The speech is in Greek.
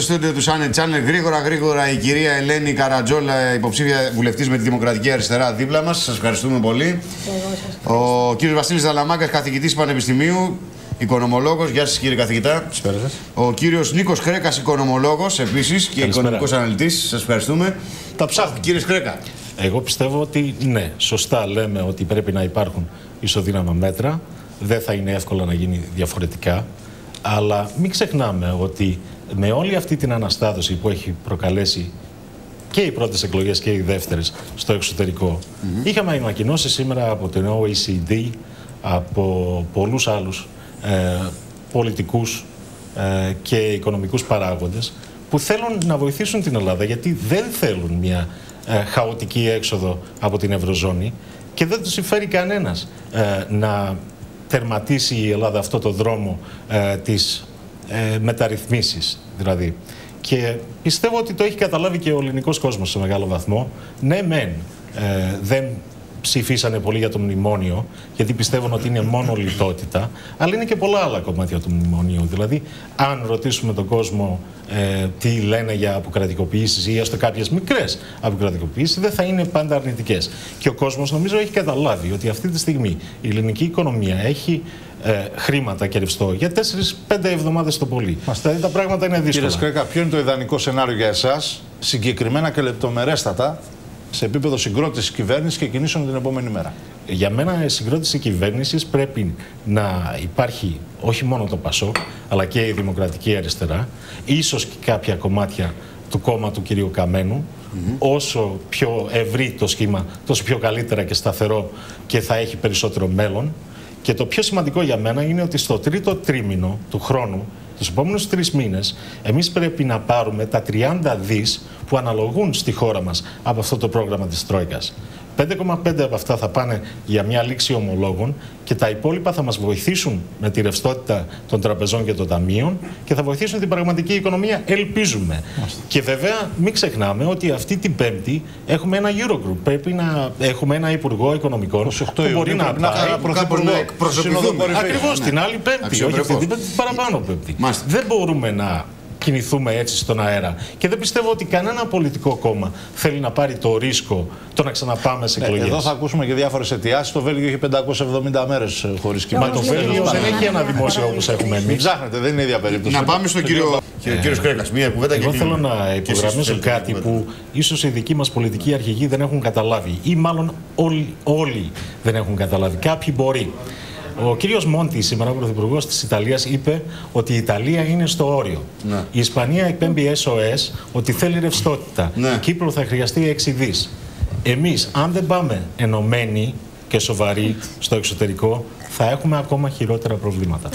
στο στούντιο του Σάνε Channel. Γρήγορα, γρήγορα η κυρία Ελένη Καρατζόλα, υποψήφια βουλευτής με τη Δημοκρατική Αριστερά, δίπλα μας. Σας ευχαριστούμε πολύ. Ο κύριος Βασίλης Δαλαμάκας, καθηγητής Πανεπιστημίου, οικονομολόγος. Γεια σας κύριε καθηγητά. Ο κύριος Νίκος Κρέκα, οικονομολόγος επίσης και οικονομικός αναλυτής. Σας ευχαριστούμε. Τα ψάχνουμε, κύριε Κρέκα. Εγώ πιστεύω ότι ναι, σωστά λέμε ότι πρέπει να υπάρχουν ισοδύναμα μέτρα. Δεν θα είναι εύκολο να γίνει διαφορετικά. Αλλά μην ξεχνάμε ότι με όλη αυτή την αναστάδωση που έχει προκαλέσει και οι πρώτες εκλογές και οι δεύτερες στο εξωτερικό, είχαμε ανακοινώσει σήμερα από την OECD, από πολλούς άλλους ε, πολιτικούς ε, και οικονομικούς παράγοντες που θέλουν να βοηθήσουν την Ελλάδα γιατί δεν θέλουν μια ε, χαοτική έξοδο από την Ευρωζώνη και δεν τους συμφέρει κανένας ε, να τερματίσει η Ελλάδα αυτό το δρόμο ε, της ε, μεταρρυθμίσεις δηλαδή. Και πιστεύω ότι το έχει καταλάβει και ο ελληνικός κόσμος σε μεγάλο βαθμό. Ναι, μεν, ε, δεν ψηφίσανε πολύ για το μνημόνιο, γιατί πιστεύουν ότι είναι μόνο λιτότητα, αλλά είναι και πολλά άλλα κομμάτια του μνημονίου. Δηλαδή, αν ρωτήσουμε τον κόσμο ε, τι λένε για αποκρατικοποιήσει ή έστω κάποιες μικρές αποκρατικοποιήσει, δεν θα είναι πάντα αρνητικές. Και ο κόσμος νομίζω έχει καταλάβει ότι αυτή τη στιγμή η ελληνική οικονομία έχει ε, χρήματα και ρευστό για 4-5 εβδομάδες το πολύ. Δηλαδή τα πράγματα είναι δύσκολα. Κύριε Σκρέκα, ποιο είναι το ιδανικό σενάριο για εσάς, συγκεκριμένα και λεπτομερέστατα, σε επίπεδο συγκρότησης κυβέρνησης και κινήσεων την επόμενη μέρα. Για μένα η συγκρότηση κυβέρνησης πρέπει να υπάρχει όχι μόνο το ΠΑΣΟ, αλλά και η Δημοκρατική Αριστερά, ίσως και κάποια κομμάτια του κόμμα του κυρίου Καμένου. Όσο πιο ευρύ το σχήμα, τόσο πιο καλύτερα και σταθερό και θα έχει περισσότερο μέλλον. Και το πιο σημαντικό για μένα είναι ότι στο τρίτο τρίμηνο του χρόνου, τους επόμενους τρεις μήνες, εμείς πρέπει να πάρουμε τα 30 δις που αναλογούν στη χώρα μας από αυτό το πρόγραμμα της Τρόικας. 5,5 από αυτά θα πάνε για μια λήξη ομολόγων και τα υπόλοιπα θα μας βοηθήσουν με τη ρευστότητα των τραπεζών και των ταμείων και θα βοηθήσουν την πραγματική οικονομία, ελπίζουμε. Και βέβαια μην ξεχνάμε ότι αυτή την Πέμπτη έχουμε ένα Eurogroup. Πρέπει να έχουμε ένα Υπουργό Οικονομικών που μπορεί να πάει. Ακριβώς την άλλη Πέμπτη, όχι αυτή την παραπάνω Πέμπτη. Δεν μπορούμε να κινηθούμε έτσι στον αέρα. Και δεν πιστεύω ότι κανένα πολιτικό κόμμα θέλει να πάρει το ρίσκο το να ξαναπάμε σε εκλογές. εδώ θα ακούσουμε και διάφορες αιτιάσεις. Το Βέλγιο έχει 570 μέρες χωρίς κυβέρνηση. Μα το Βέλγιο δεν έχει ένα δημόσιο όπως έχουμε εμείς. Μην ψάχνετε, δεν είναι η ίδια περίπτωση. Να πάμε στον κύριο, κύριος Κρέκας. Μία κουβέντα Εγώ θέλω να υπογραμμίσω κάτι που ίσως οι δικοί μας πολιτικοί αρχηγοί δεν έχουν καταλάβει. Ή μάλλον όλοι, όλοι δεν έχουν καταλάβει. Κάποιοι μπορεί. Ο κύριος Μόντι, σήμερα ο Πρωθυπουργός της Ιταλίας, είπε ότι η Ιταλία είναι στο όριο. Ναι. Η Ισπανία εκπέμπει SOS ότι θέλει ρευστότητα. Ναι. Η Κύπρο θα χρειαστεί 6 δις. Εμείς, αν δεν πάμε ενωμένοι και σοβαροί στο εξωτερικό, θα έχουμε ακόμα χειρότερα προβλήματα.